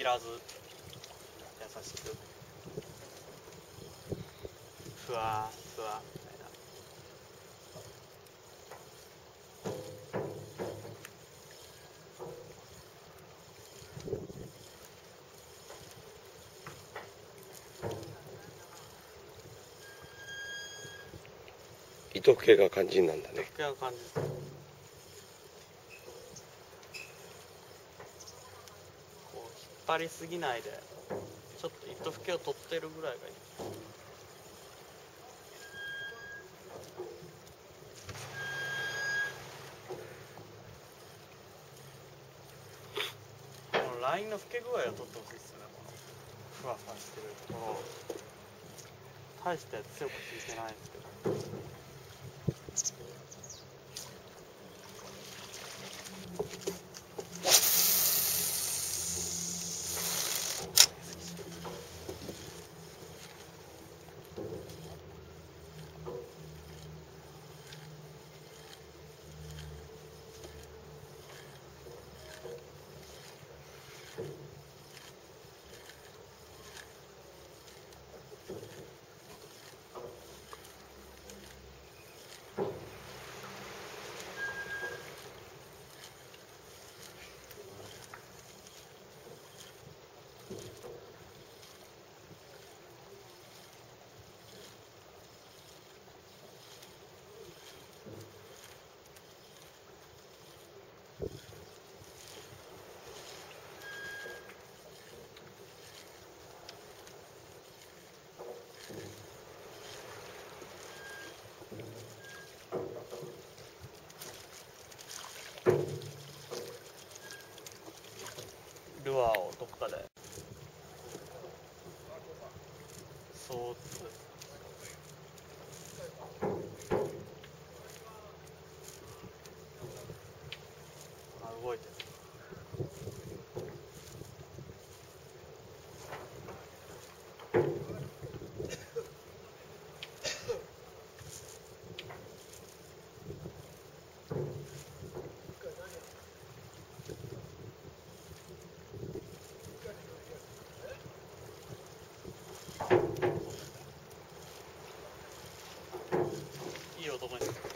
ぎらず優しく。ふわーふわみたいな。糸気が肝心なんだね。ふわ感じですこう引っ張りすぎないでちょっと糸ふけを取ってるぐらいがいい。このラインのふけ具合を取ってほしいですねこのふわふわしてるところ大して強く引いてないですけど。ルアーをどっかで。そうあ動いてる。the winter.